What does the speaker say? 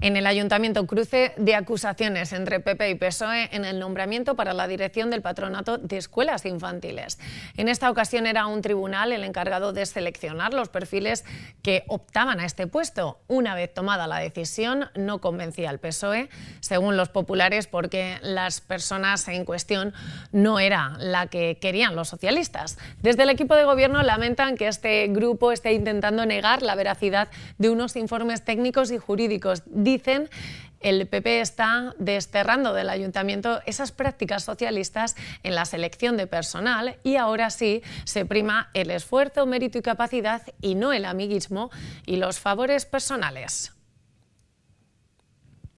En el ayuntamiento cruce de acusaciones entre PP y PSOE en el nombramiento para la dirección del patronato de escuelas infantiles. En esta ocasión era un tribunal el encargado de seleccionar los perfiles que optaban a este puesto. Una vez tomada la decisión, no convencía al PSOE, según los populares, porque las personas en cuestión no era la que querían los socialistas. Desde el equipo de gobierno lamentan que este grupo esté intentando negar la veracidad de unos informes técnicos y jurídicos dicen el PP está desterrando del ayuntamiento esas prácticas socialistas en la selección de personal y ahora sí se prima el esfuerzo, mérito y capacidad y no el amiguismo y los favores personales.